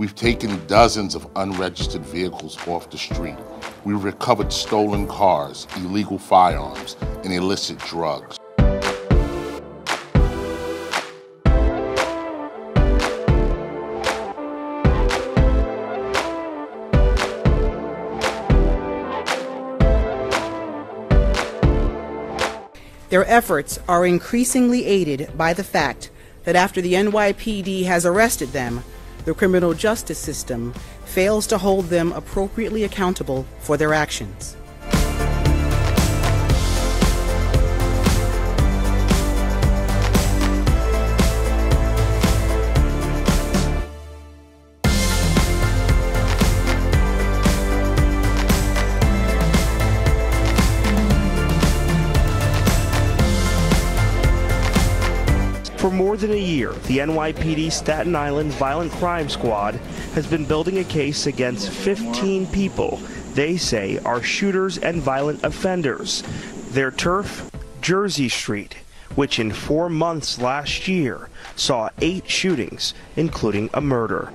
We've taken dozens of unregistered vehicles off the street. We've recovered stolen cars, illegal firearms, and illicit drugs. Their efforts are increasingly aided by the fact that after the NYPD has arrested them, the criminal justice system fails to hold them appropriately accountable for their actions. For more than a year, the NYPD Staten Island Violent Crime Squad has been building a case against 15 people they say are shooters and violent offenders. Their turf, Jersey Street, which in four months last year saw eight shootings, including a murder.